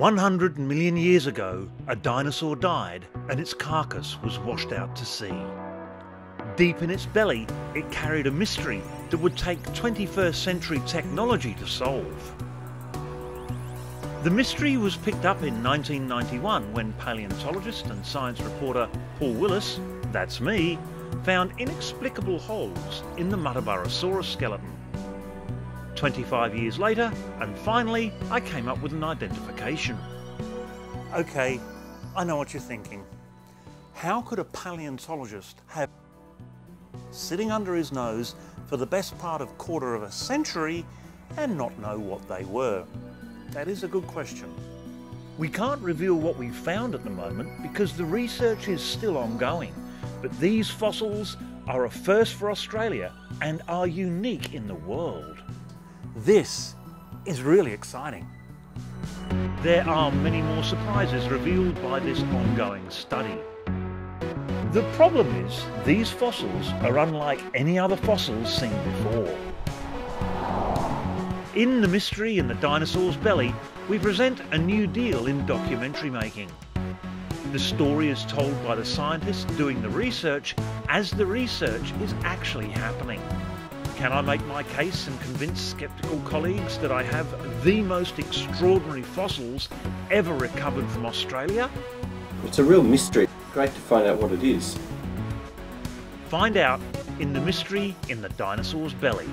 100 million years ago, a dinosaur died and its carcass was washed out to sea. Deep in its belly, it carried a mystery that would take 21st century technology to solve. The mystery was picked up in 1991 when paleontologist and science reporter Paul Willis, that's me, found inexplicable holes in the Muttaburrasaurus skeleton. 25 years later, and finally, I came up with an identification. Okay, I know what you're thinking. How could a paleontologist have sitting under his nose for the best part of quarter of a century and not know what they were? That is a good question. We can't reveal what we've found at the moment because the research is still ongoing, but these fossils are a first for Australia and are unique in the world. This is really exciting. There are many more surprises revealed by this ongoing study. The problem is, these fossils are unlike any other fossils seen before. In The Mystery in the Dinosaur's Belly, we present a new deal in documentary making. The story is told by the scientists doing the research as the research is actually happening. Can I make my case and convince sceptical colleagues that I have the most extraordinary fossils ever recovered from Australia? It's a real mystery. Great to find out what it is. Find out in The Mystery in the Dinosaur's Belly.